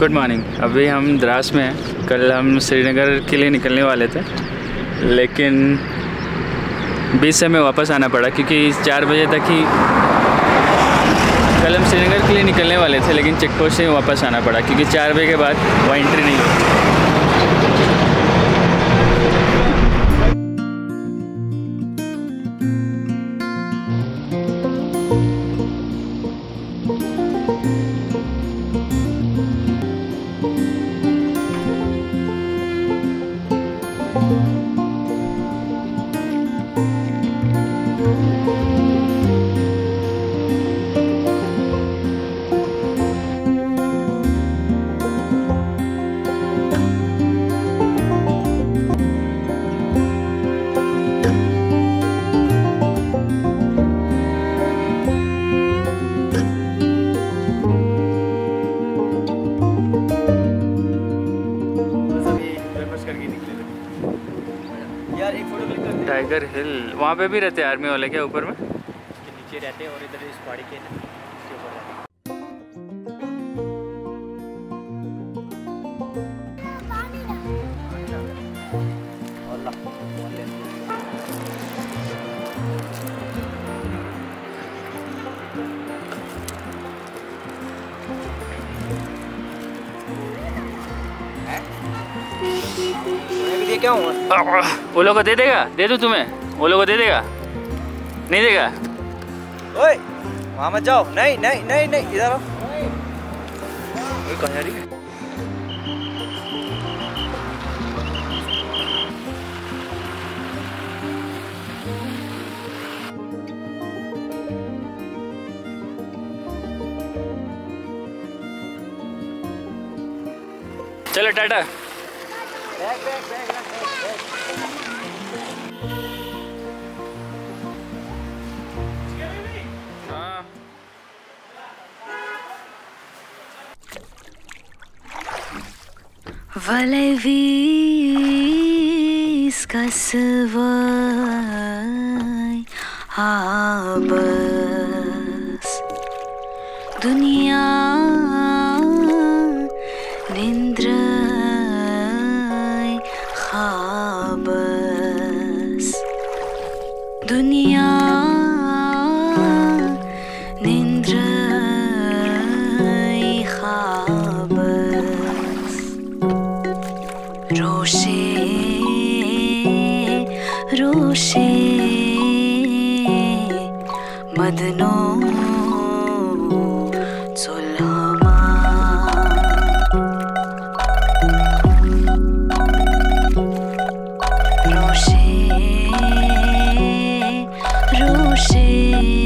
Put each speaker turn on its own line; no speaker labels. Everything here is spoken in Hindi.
गुड मॉर्निंग अभी हम द्रास में हैं। कल हम श्रीनगर के लिए निकलने वाले थे। लेकिन बीच से हमें वापस आना पड़ा क्योंकि चार बजे तक ही कल हम श्रीनगर के लिए निकलने वाले थे, लेकिन चेक पोस्ट से वापस आना पड़ा क्योंकि चार बजे के बाद वहाँ एंट्री नहीं होती टाइगर हिल वहाँ पे भी रहते हैं आर्मी वाले क्या ऊपर में?
नीचे रहते हैं और इधर इस पहाड़ी के ना इसके भी क्या हुआ?
वो लोग को दे देगा दे दूँ तुम्हें। वो लोग को दे देगा। नहीं देगा।
ओए वहाँ मत जाओ। नहीं नहीं नहीं नहीं इधर आओ। कहाँ है?
चलो Tata.
Bag bag bag.
Vai abas dunia nindrai khabas
Rocher,
Rocher.